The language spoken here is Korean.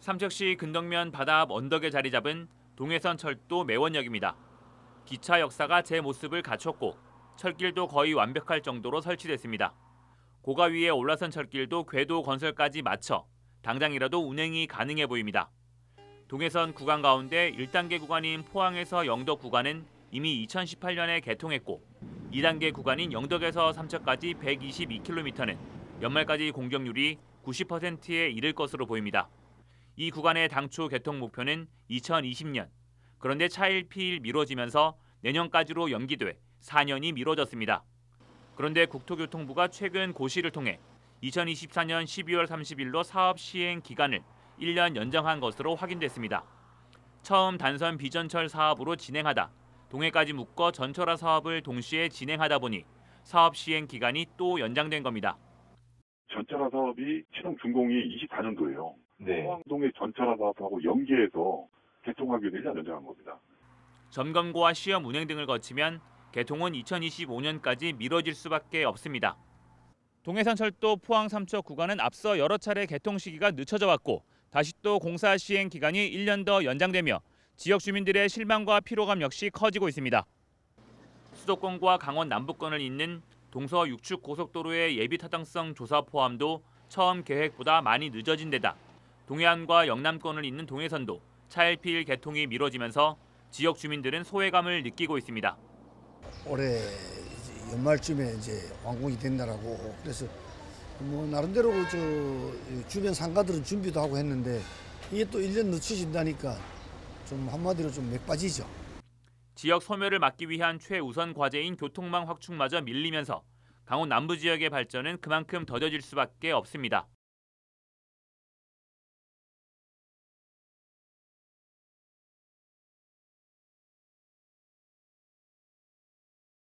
삼척시 근덕면 바다 앞 언덕에 자리 잡은 동해선 철도 매원역입니다. 기차 역사가 제 모습을 갖췄고 철길도 거의 완벽할 정도로 설치됐습니다. 고가 위에 올라선 철길도 궤도 건설까지 마쳐 당장이라도 운행이 가능해 보입니다. 동해선 구간 가운데 1단계 구간인 포항에서 영덕 구간은 이미 2018년에 개통했고 2단계 구간인 영덕에서 삼척까지 122km는 연말까지 공정률이 90%에 이를 것으로 보입니다. 이 구간의 당초 개통 목표는 2020년. 그런데 차일피일 미뤄지면서 내년까지로 연기돼 4년이 미뤄졌습니다. 그런데 국토교통부가 최근 고시를 통해 2024년 12월 30일로 사업 시행 기간을 1년 연장한 것으로 확인됐습니다. 처음 단선 비전철 사업으로 진행하다 동해까지 묶어 전철화 사업을 동시에 진행하다 보니 사업 시행 기간이 또 연장된 겁니다. 전철화 사업이 시동 준공이 24년도예요. 네. 포항동의 전철화 사업하고 연계해서 개통하기 위해서 연장한 겁니다. 점검과 시험 운행 등을 거치면 개통은 2025년까지 미뤄질 수밖에 없습니다. 동해선철도 포항 삼척 구간은 앞서 여러 차례 개통 시기가 늦춰져 왔고 다시 또 공사 시행 기간이 1년 더 연장되며 지역 주민들의 실망과 피로감 역시 커지고 있습니다. 수도권과 강원 남부권을 잇는 동서 육축 고속도로의 예비 타당성 조사 포함도 처음 계획보다 많이 늦어진 데다 동해안과 영남권을 잇는 동해선도 차일피일 개통이 미뤄지면서 지역 주민들은 소외감을 느끼고 있습니다. 올해 연말쯤에 이제 완공이 된다라고 그래서 뭐 나름대로 저 주변 상가들은 준비도 하고 했는데 이게 또 1년 늦춰진다니까 좀 한마디로 좀 맥 빠지죠. 지역 소멸을 막기 위한 최우선 과제인 교통망 확충마저 밀리면서 강원 남부 지역의 발전은 그만큼 더뎌질 수밖에 없습니다.